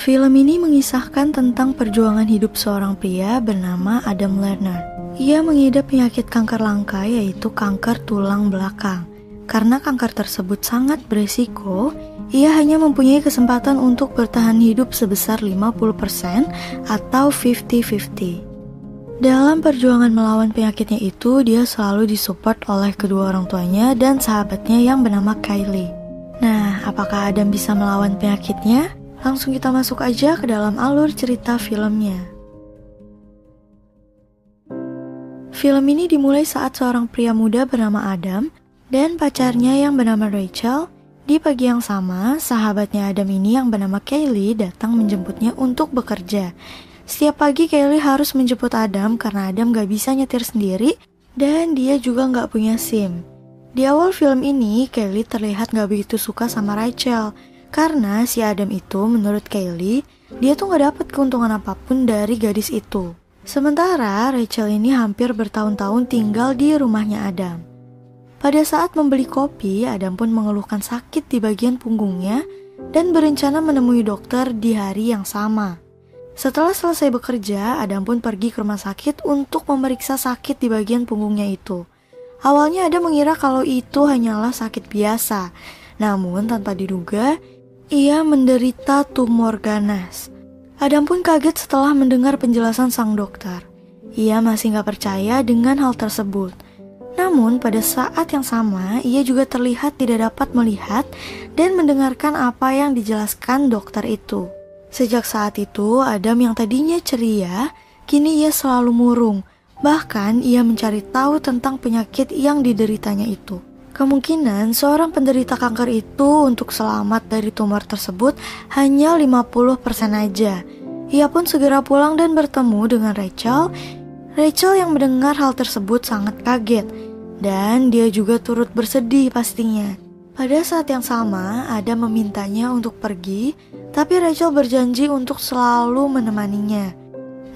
Film ini mengisahkan tentang perjuangan hidup seorang pria bernama Adam Lerner. Ia mengidap penyakit kanker langka yaitu kanker tulang belakang. Karena kanker tersebut sangat beresiko, ia hanya mempunyai kesempatan untuk bertahan hidup sebesar 50% atau 50-50. Dalam perjuangan melawan penyakitnya itu, dia selalu disupport oleh kedua orang tuanya dan sahabatnya yang bernama Kylie. Nah, apakah Adam bisa melawan penyakitnya? Langsung kita masuk aja ke dalam alur cerita filmnya. Film ini dimulai saat seorang pria muda bernama Adam dan pacarnya yang bernama Rachel di pagi yang sama, sahabatnya Adam ini yang bernama Kaylee datang menjemputnya untuk bekerja. Setiap pagi Kaylee harus menjemput Adam karena Adam gak bisa nyetir sendiri dan dia juga gak punya SIM. Di awal film ini, Kaylee terlihat gak begitu suka sama Rachel karena si Adam itu menurut Kaylee, dia tuh gak dapet keuntungan apa pun dari gadis itu. Sementara Rachel ini hampir bertahun-tahun tinggal di rumahnya Adam. Pada saat membeli kopi, Adam pun mengeluhkan sakit di bagian punggungnya dan berencana menemui dokter di hari yang sama. Setelah selesai bekerja, Adam pun pergi ke rumah sakit untuk memeriksa sakit di bagian punggungnya itu. Awalnya Adam mengira kalau itu hanyalah sakit biasa, namun tanpa diduga, ia menderita tumor ganas. Adam pun kaget setelah mendengar penjelasan sang dokter. Ia masih gak percaya dengan hal tersebut. Namun pada saat yang sama, ia juga terlihat tidak dapat melihat dan mendengarkan apa yang dijelaskan dokter itu. Sejak saat itu, Adam yang tadinya ceria, kini ia selalu murung. Bahkan ia mencari tahu tentang penyakit yang dideritanya itu. Kemungkinan seorang penderita kanker itu untuk selamat dari tumor tersebut hanya 50% aja. Ia pun segera pulang dan bertemu dengan Rachel. Rachel yang mendengar hal tersebut sangat kaget dan dia juga turut bersedih pastinya. Pada saat yang sama, ada memintanya untuk pergi, tapi Rachel berjanji untuk selalu menemaninya.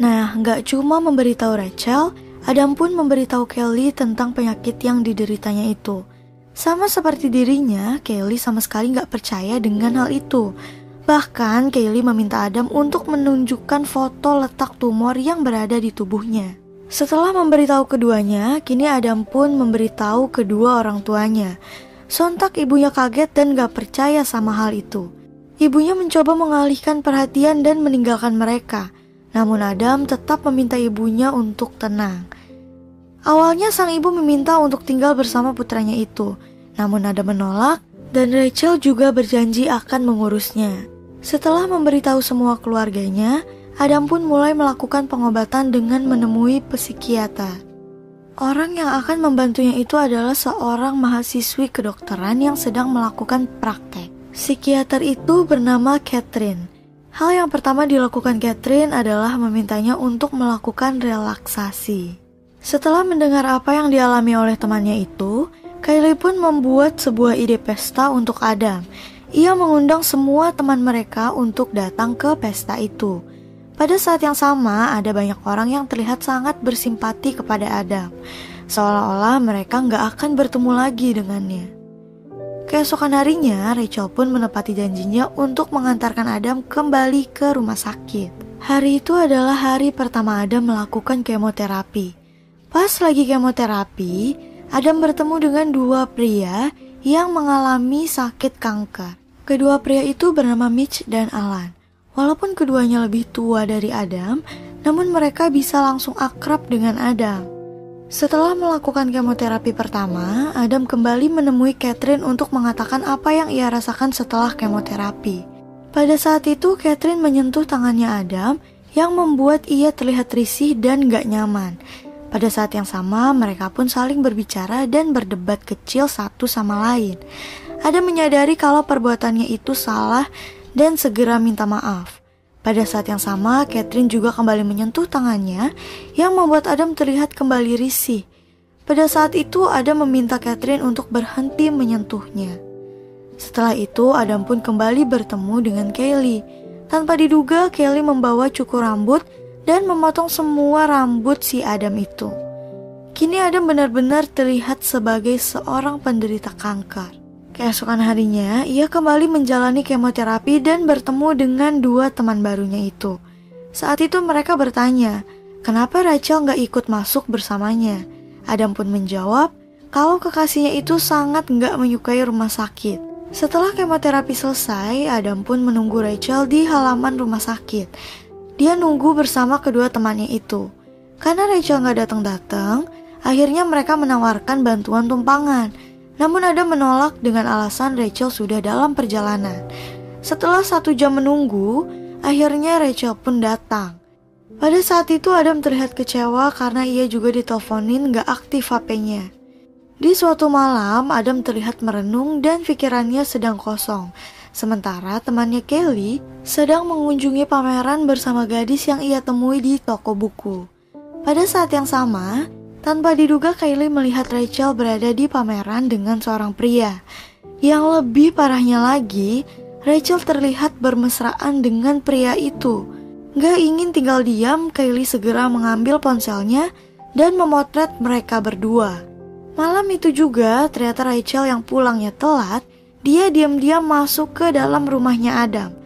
Nah, nggak cuma memberitahu Rachel, Adam pun memberitahu Kelly tentang penyakit yang dideritanya itu. Sama seperti dirinya, Kelly sama sekali nggak percaya dengan hal itu. Bahkan Kelly meminta Adam untuk menunjukkan foto letak tumor yang berada di tubuhnya. Setelah memberitahu keduanya, kini Adam pun memberitahu kedua orang tuanya. Sontak ibunya kaget dan gak percaya sama hal itu. Ibunya mencoba mengalihkan perhatian dan meninggalkan mereka. Namun Adam tetap meminta ibunya untuk tenang. Awalnya sang ibu meminta untuk tinggal bersama putranya itu, namun Adam menolak dan Rachel juga berjanji akan mengurusnya. Setelah memberitahu semua keluarganya, Adam pun mulai melakukan pengobatan dengan menemui psikiater. Orang yang akan membantunya itu adalah seorang mahasiswi kedokteran yang sedang melakukan praktek. Psikiater itu bernama Catherine. Hal yang pertama dilakukan Catherine adalah memintanya untuk melakukan relaksasi. Setelah mendengar apa yang dialami oleh temannya itu, Kylie pun membuat sebuah ide pesta untuk Adam. Ia mengundang semua teman mereka untuk datang ke pesta itu. Pada saat yang sama, ada banyak orang yang terlihat sangat bersimpati kepada Adam. Seolah-olah mereka nggak akan bertemu lagi dengannya. Keesokan harinya, Rachel pun menepati janjinya untuk mengantarkan Adam kembali ke rumah sakit. Hari itu adalah hari pertama Adam melakukan kemoterapi. Pas lagi kemoterapi, Adam bertemu dengan dua pria yang mengalami sakit kanker. Kedua pria itu bernama Mitch dan Alan. Walaupun keduanya lebih tua dari Adam, namun mereka bisa langsung akrab dengan Adam. Setelah melakukan kemoterapi pertama, Adam kembali menemui Catherine untuk mengatakan apa yang ia rasakan setelah kemoterapi. Pada saat itu, Catherine menyentuh tangannya Adam yang membuat ia terlihat risih dan gak nyaman. Pada saat yang sama, mereka pun saling berbicara dan berdebat kecil satu sama lain. Ada menyadari kalau perbuatannya itu salah dan segera minta maaf. Pada saat yang sama, Catherine juga kembali menyentuh tangannya yang membuat Adam terlihat kembali risih. Pada saat itu, Adam meminta Catherine untuk berhenti menyentuhnya. Setelah itu, Adam pun kembali bertemu dengan Kelly. Tanpa diduga, Kelly membawa cukur rambut dan memotong semua rambut si Adam itu. Kini Adam benar-benar terlihat sebagai seorang penderita kanker. Keesokan harinya, ia kembali menjalani kemoterapi dan bertemu dengan dua teman barunya itu. Saat itu mereka bertanya, kenapa Rachel nggak ikut masuk bersamanya? Adam pun menjawab, kalau kekasihnya itu sangat nggak menyukai rumah sakit. Setelah kemoterapi selesai, Adam pun menunggu Rachel di halaman rumah sakit. Dia nunggu bersama kedua temannya itu. Karena Rachel nggak datang-datang, akhirnya mereka menawarkan bantuan tumpangan. Namun Adam menolak dengan alasan Rachel sudah dalam perjalanan. Setelah satu jam menunggu, akhirnya Rachel pun datang. Pada saat itu Adam terlihat kecewa karena ia juga diteleponin gak aktif HP-nya. Di suatu malam, Adam terlihat merenung dan pikirannya sedang kosong. Sementara temannya Kelly sedang mengunjungi pameran bersama gadis yang ia temui di toko buku. Pada saat yang sama, tanpa diduga Kylie melihat Rachel berada di pameran dengan seorang pria. Yang lebih parahnya lagi, Rachel terlihat bermesraan dengan pria itu. Gak ingin tinggal diam, Kylie segera mengambil ponselnya dan memotret mereka berdua. Malam itu juga, ternyata Rachel yang pulangnya telat, dia diam-diam masuk ke dalam rumahnya Adam.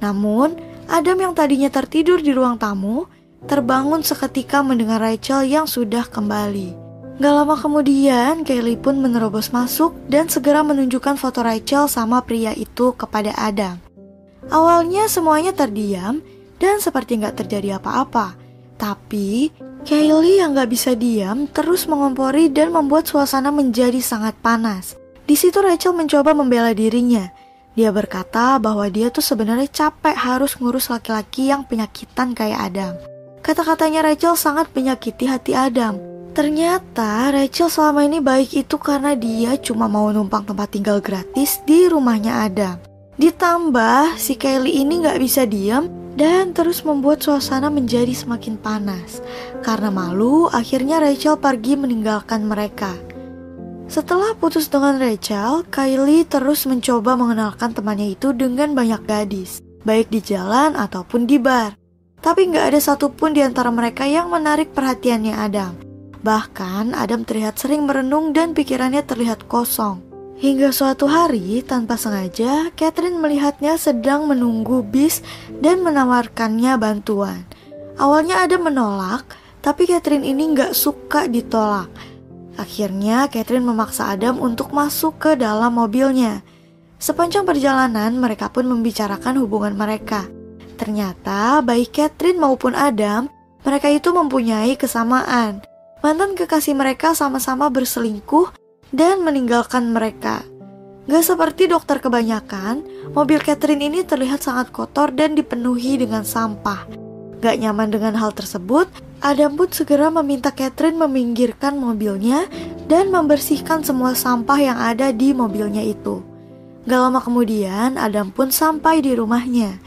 Namun, Adam yang tadinya tertidur di ruang tamu, terbangun seketika mendengar Rachel yang sudah kembali. Gak lama kemudian, Kelly pun menerobos masuk dan segera menunjukkan foto Rachel sama pria itu kepada Adam. Awalnya semuanya terdiam dan seperti gak terjadi apa-apa. Tapi, Kaylee yang gak bisa diam terus mengompori dan membuat suasana menjadi sangat panas. Di situ Rachel mencoba membela dirinya. Dia berkata bahwa dia tuh sebenarnya capek harus ngurus laki-laki yang penyakitan kayak Adam. Kata-katanya Rachel sangat menyakiti hati Adam. Ternyata Rachel selama ini baik itu karena dia cuma mau numpang tempat tinggal gratis di rumahnya Adam. Ditambah si Kylie ini gak bisa diam dan terus membuat suasana menjadi semakin panas. Karena malu, akhirnya Rachel pergi meninggalkan mereka. Setelah putus dengan Rachel, Kylie terus mencoba mengenalkan temannya itu dengan banyak gadis, baik di jalan ataupun di bar. Tapi nggak ada satupun di antara mereka yang menarik perhatiannya Adam. Bahkan Adam terlihat sering merenung dan pikirannya terlihat kosong. Hingga suatu hari, tanpa sengaja, Catherine melihatnya sedang menunggu bis dan menawarkannya bantuan. Awalnya Adam menolak, tapi Catherine ini nggak suka ditolak. Akhirnya Catherine memaksa Adam untuk masuk ke dalam mobilnya. Sepanjang perjalanan, mereka pun membicarakan hubungan mereka. Ternyata baik Catherine maupun Adam, mereka itu mempunyai kesamaan. Mantan kekasih mereka sama-sama berselingkuh dan meninggalkan mereka. Gak seperti dokter kebanyakan, mobil Catherine ini terlihat sangat kotor dan dipenuhi dengan sampah. Gak nyaman dengan hal tersebut, Adam pun segera meminta Catherine meminggirkan mobilnya dan membersihkan semua sampah yang ada di mobilnya itu. Gak lama kemudian, Adam pun sampai di rumahnya.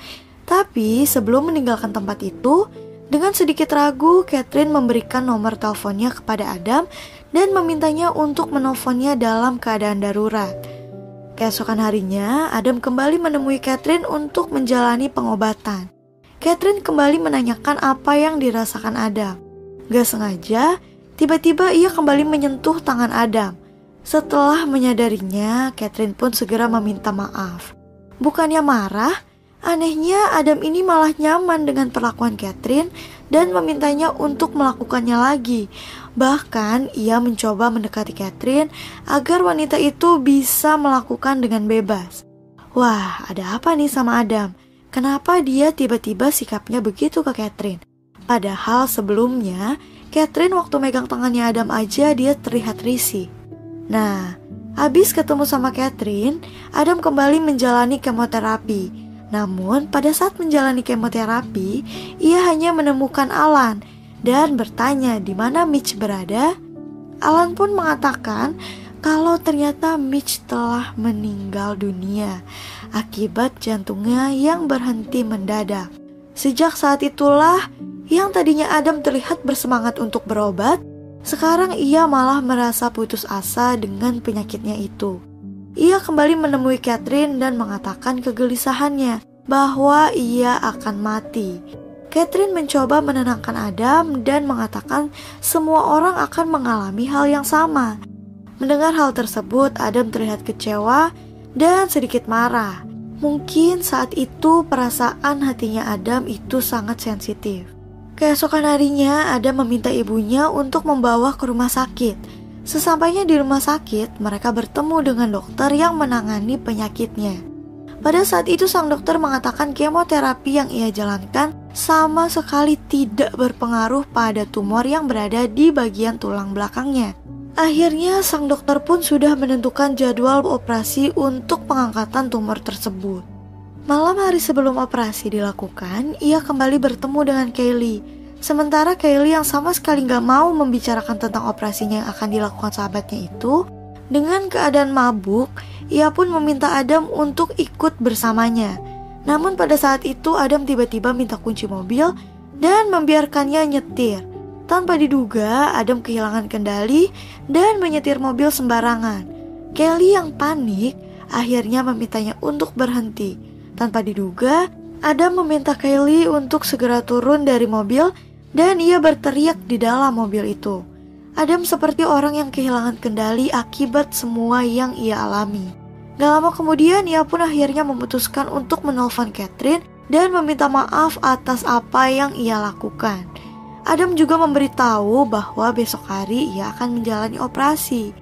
Tapi sebelum meninggalkan tempat itu, dengan sedikit ragu, Catherine memberikan nomor teleponnya kepada Adam dan memintanya untuk menelponnya dalam keadaan darurat. Keesokan harinya, Adam kembali menemui Catherine untuk menjalani pengobatan. Catherine kembali menanyakan apa yang dirasakan Adam. Gak sengaja, tiba-tiba ia kembali menyentuh tangan Adam. Setelah menyadarinya, Catherine pun segera meminta maaf. Bukannya marah, Anehnya, Adam ini malah nyaman dengan perlakuan Catherine dan memintanya untuk melakukannya lagi. Bahkan, ia mencoba mendekati Catherine agar wanita itu bisa melakukan dengan bebas. Wah, ada apa nih sama Adam? Kenapa dia tiba-tiba sikapnya begitu ke Catherine? Padahal sebelumnya, Catherine waktu megang tangannya Adam aja dia terlihat risih. Nah, habis ketemu sama Catherine, Adam kembali menjalani kemoterapi namun, pada saat menjalani kemoterapi, ia hanya menemukan Alan dan bertanya di mana Mitch berada. Alan pun mengatakan kalau ternyata Mitch telah meninggal dunia akibat jantungnya yang berhenti mendadak. Sejak saat itulah, yang tadinya Adam terlihat bersemangat untuk berobat, sekarang ia malah merasa putus asa dengan penyakitnya itu. Ia kembali menemui Catherine dan mengatakan kegelisahannya bahwa ia akan mati. Catherine mencoba menenangkan Adam dan mengatakan semua orang akan mengalami hal yang sama. Mendengar hal tersebut, Adam terlihat kecewa dan sedikit marah. Mungkin saat itu perasaan hatinya Adam itu sangat sensitif. Keesokan harinya, Adam meminta ibunya untuk membawa ke rumah sakit. Sesampainya di rumah sakit, mereka bertemu dengan dokter yang menangani penyakitnya. Pada saat itu sang dokter mengatakan kemoterapi yang ia jalankan sama sekali tidak berpengaruh pada tumor yang berada di bagian tulang belakangnya. Akhirnya sang dokter pun sudah menentukan jadwal operasi untuk pengangkatan tumor tersebut. Malam hari sebelum operasi dilakukan, ia kembali bertemu dengan Kaylee. Sementara Kaylee yang sama sekali nggak mau membicarakan tentang operasinya yang akan dilakukan sahabatnya itu, dengan keadaan mabuk, ia pun meminta Adam untuk ikut bersamanya. Namun pada saat itu Adam tiba-tiba minta kunci mobil dan membiarkannya nyetir. Tanpa diduga, Adam kehilangan kendali dan menyetir mobil sembarangan. Kelly yang panik akhirnya memintanya untuk berhenti. Tanpa diduga, Adam meminta Kelly untuk segera turun dari mobil dan ia berteriak di dalam mobil itu. Adam seperti orang yang kehilangan kendali akibat semua yang ia alami. Gak lama kemudian ia pun akhirnya memutuskan untuk menelpon Catherine dan meminta maaf atas apa yang ia lakukan. Adam juga memberitahu bahwa besok hari ia akan menjalani operasi.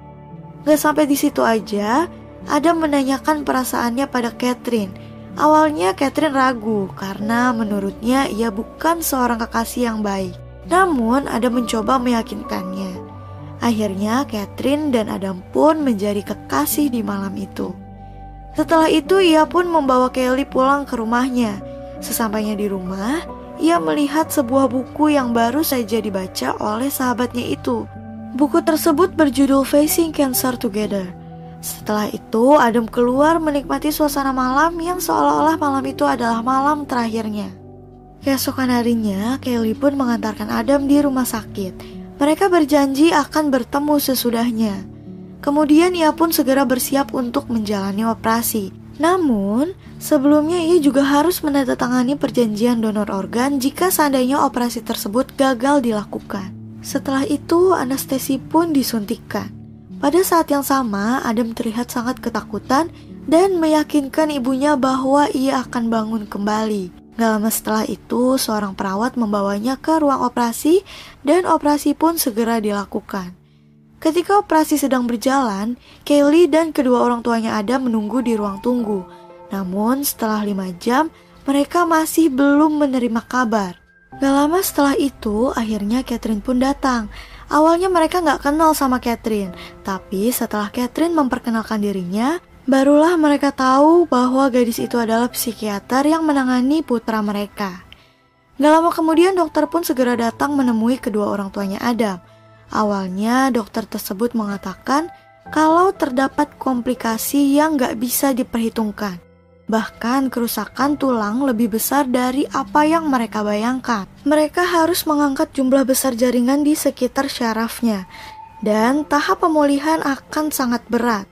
Gak sampai di situ aja, Adam menanyakan perasaannya pada Catherine. Awalnya Catherine ragu karena menurutnya ia bukan seorang kekasih yang baik. Namun Adam mencoba meyakinkannya. Akhirnya Catherine dan Adam pun menjadi kekasih di malam itu. Setelah itu ia pun membawa Kelly pulang ke rumahnya. Sesampainya di rumah, ia melihat sebuah buku yang baru saja dibaca oleh sahabatnya itu. Buku tersebut berjudul Facing Cancer Together. Setelah itu, Adam keluar menikmati suasana malam yang seolah-olah malam itu adalah malam terakhirnya. Keesokan harinya, Kelly pun mengantarkan Adam di rumah sakit. Mereka berjanji akan bertemu sesudahnya. Kemudian ia pun segera bersiap untuk menjalani operasi. Namun, sebelumnya ia juga harus menandatangani perjanjian donor organ jika seandainya operasi tersebut gagal dilakukan. Setelah itu, anestesi pun disuntikkan. Pada saat yang sama, Adam terlihat sangat ketakutan dan meyakinkan ibunya bahwa ia akan bangun kembali. Gak lama setelah itu, seorang perawat membawanya ke ruang operasi dan operasi pun segera dilakukan. Ketika operasi sedang berjalan, Kelly dan kedua orang tuanya Adam menunggu di ruang tunggu. Namun setelah lima jam, mereka masih belum menerima kabar. Gak lama setelah itu, akhirnya Catherine pun datang. Awalnya mereka gak kenal sama Catherine, tapi setelah Catherine memperkenalkan dirinya, barulah mereka tahu bahwa gadis itu adalah psikiater yang menangani putra mereka. Gak lama kemudian dokter pun segera datang menemui kedua orang tuanya Adam. Awalnya dokter tersebut mengatakan kalau terdapat komplikasi yang gak bisa diperhitungkan. Bahkan kerusakan tulang lebih besar dari apa yang mereka bayangkan. Mereka harus mengangkat jumlah besar jaringan di sekitar syarafnya. Dan tahap pemulihan akan sangat berat.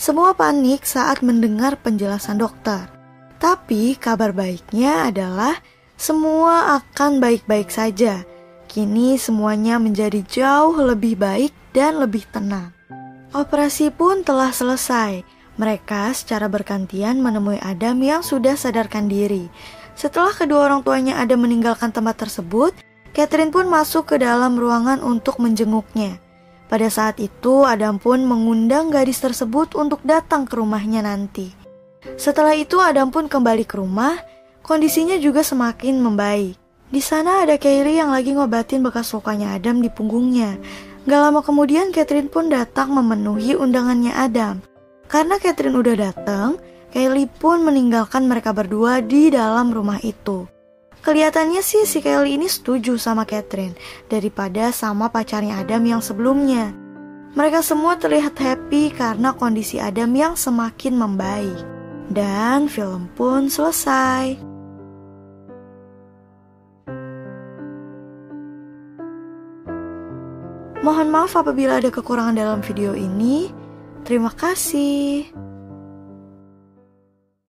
Semua panik saat mendengar penjelasan dokter. Tapi kabar baiknya adalah semua akan baik-baik saja Kini semuanya menjadi jauh lebih baik dan lebih tenang. Operasi pun telah selesai. Mereka secara bergantian menemui Adam yang sudah sadarkan diri. Setelah kedua orang tuanya Adam meninggalkan tempat tersebut, Catherine pun masuk ke dalam ruangan untuk menjenguknya. Pada saat itu, Adam pun mengundang gadis tersebut untuk datang ke rumahnya nanti. Setelah itu, Adam pun kembali ke rumah. Kondisinya juga semakin membaik. Di sana ada Kylie yang lagi ngobatin bekas lukanya Adam di punggungnya. Gak lama kemudian Catherine pun datang memenuhi undangannya Adam. Karena Catherine udah datang, Kylie pun meninggalkan mereka berdua di dalam rumah itu. Kelihatannya sih si Kylie ini setuju sama Catherine daripada sama pacarnya Adam yang sebelumnya. Mereka semua terlihat happy karena kondisi Adam yang semakin membaik. Dan film pun selesai. Mohon maaf apabila ada kekurangan dalam video ini. Terima kasih.